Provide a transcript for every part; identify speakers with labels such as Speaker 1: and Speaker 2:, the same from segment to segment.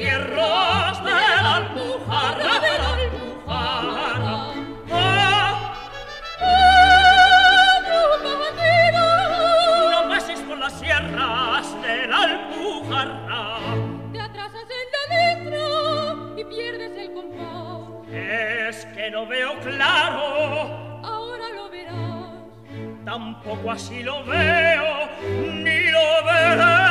Speaker 1: sierras de la Alpujarra, de la Alpujarra. Ah, no paséis por las sierras de la Alpujarra.
Speaker 2: Te atrasas en la letra y pierdes el compás.
Speaker 1: Es que no veo claro,
Speaker 2: Ahora lo verás.
Speaker 1: tampoco así lo veo, ni lo veré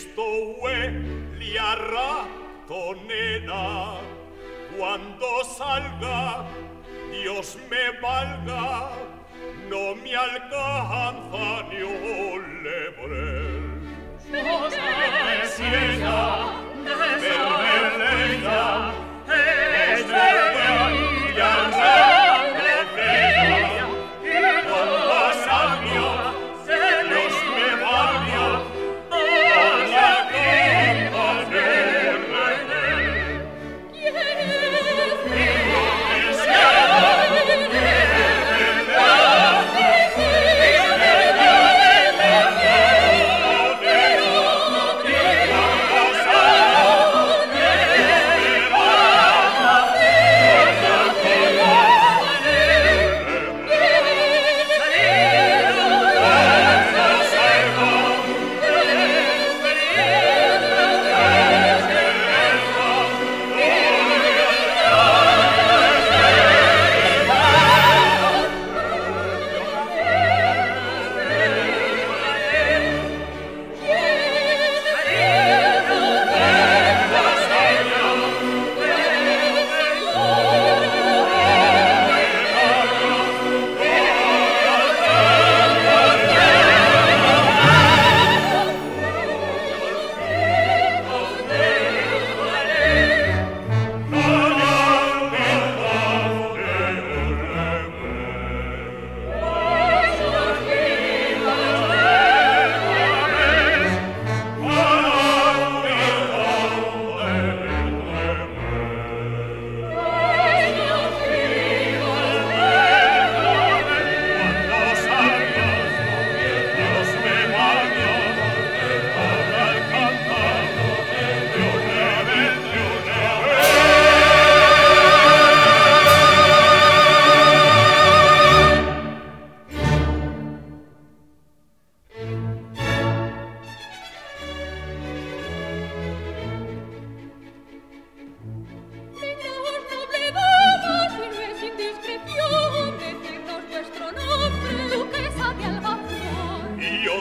Speaker 3: questo ue li arratonera cuando salga Dios me valga. No me alcanza ni un lebrel. No
Speaker 2: se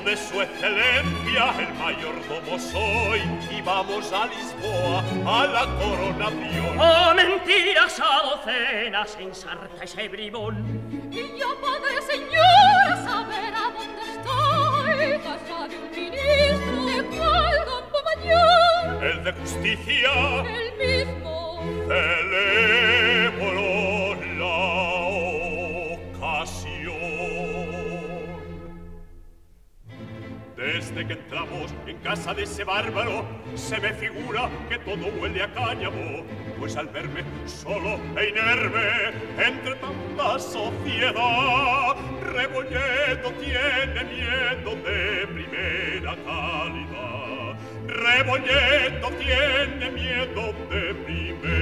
Speaker 2: de
Speaker 3: su excelencia el mayordomo soy y vamos a Lisboa a la coronación.
Speaker 1: Oh, mentiras a docenas ensarta ese bribón.
Speaker 2: Y yo, padre señor, a saber a dónde estoy, casa de un ministro, de cual campo mayor,
Speaker 3: El de justicia
Speaker 2: el mismo.
Speaker 3: celebro Desde que entramos en casa de ese bárbaro, se me figura que todo huele a cáñamo, pues al verme solo e inerme entre tanta sociedad, Rebolledo tiene miedo de primera calidad. Rebolledo tiene miedo de primera